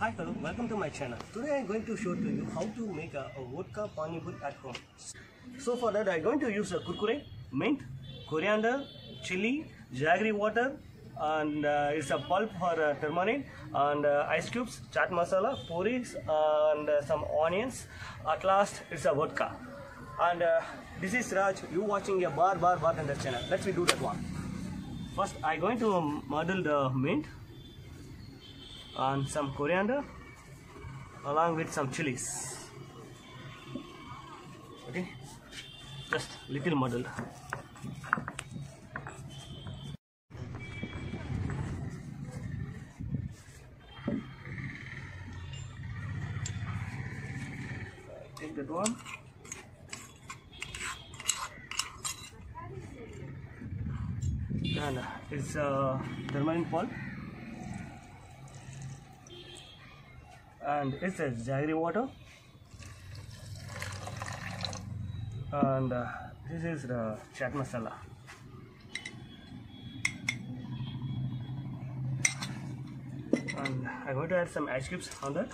Hi, hello, welcome to my channel. Today I'm going to show to you how to make a, a vodka pani puri at home. So for that I'm going to use a kurkure, mint, coriander, chili, jaggery water, and uh, it's a pulp for uh, turmeric, and uh, ice cubes, chaat masala, puris, and uh, some onions. At last, it's a vodka. And uh, this is Raj. You watching a bar bar bartender channel. Let's we do that one. First, I'm going to muddle the mint and some coriander along with some chilies. Okay, just little muddled. Take that one. And it's uh, turmeric pulp. And it's a jaggery water. And uh, this is the chat masala. And I'm going to add some ice cubes on that.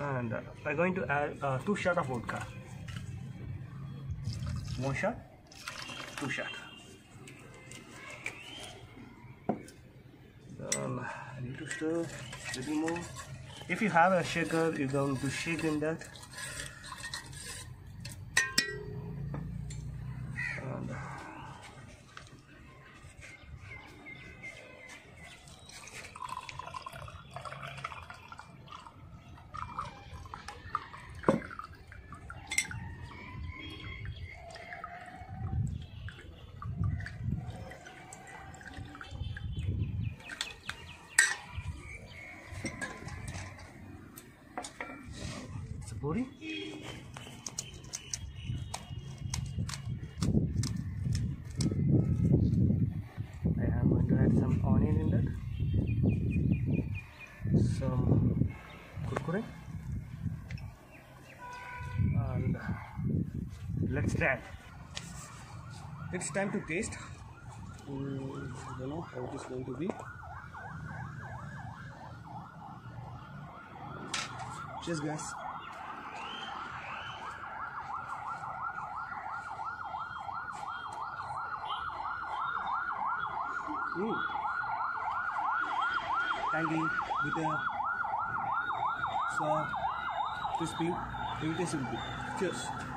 And uh, I'm going to add uh, two shot of vodka. One shot two shot I need to stir little more. If you have a shaker you're going to shake in that. And I am going to add some onion in that, some kurkure, and let's try. It's time to taste. Mm, I don't know how it is going to be. Cheers, guys. Mm. Tangy, bitter, soft, crispy, tasty. Cheers.